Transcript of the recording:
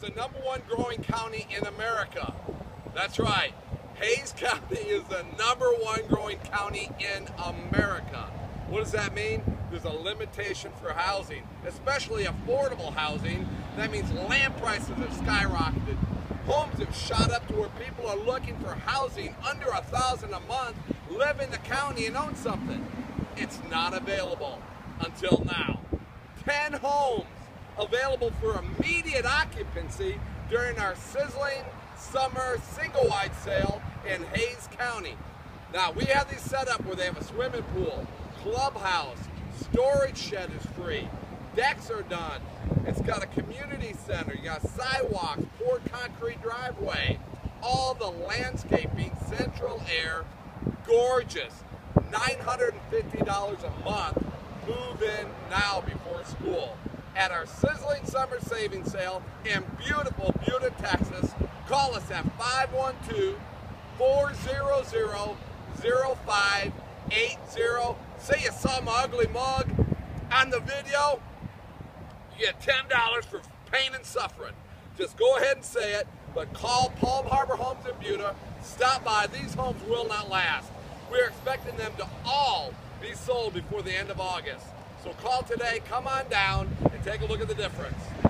the number one growing county in America. That's right. Hays County is the number one growing county in America. What does that mean? There's a limitation for housing, especially affordable housing. That means land prices have skyrocketed. Homes have shot up to where people are looking for housing under a thousand a month, live in the county and own something. It's not available until now. 10 homes available for immediate occupancy during our sizzling summer single wide sale in Hays County. Now we have these set up where they have a swimming pool, clubhouse, storage shed is free, decks are done. It's got a community center, you got sidewalks, poured concrete driveway, all the landscaping, central air, gorgeous. $950 a month, move in now before school. At our sizzling summer savings sale in beautiful Buda, Texas, call us at 512 400 0580. Say you saw my ugly mug on the video, you get $10 for pain and suffering. Just go ahead and say it, but call Palm Harbor Homes in Buda. Stop by. These homes will not last. We're expecting them to all be sold before the end of August. So call today, come on down, take a look at the difference.